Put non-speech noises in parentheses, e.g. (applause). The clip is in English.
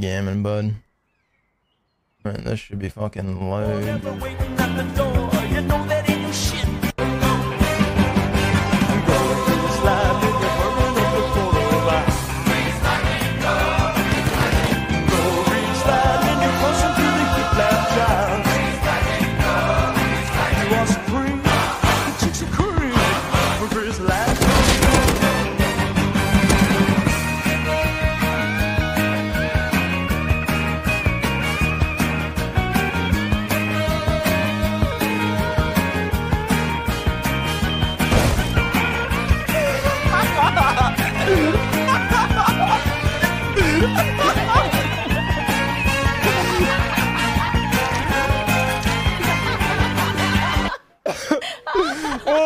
Gammon, bud. Man, this should be fucking low. (laughs) oh.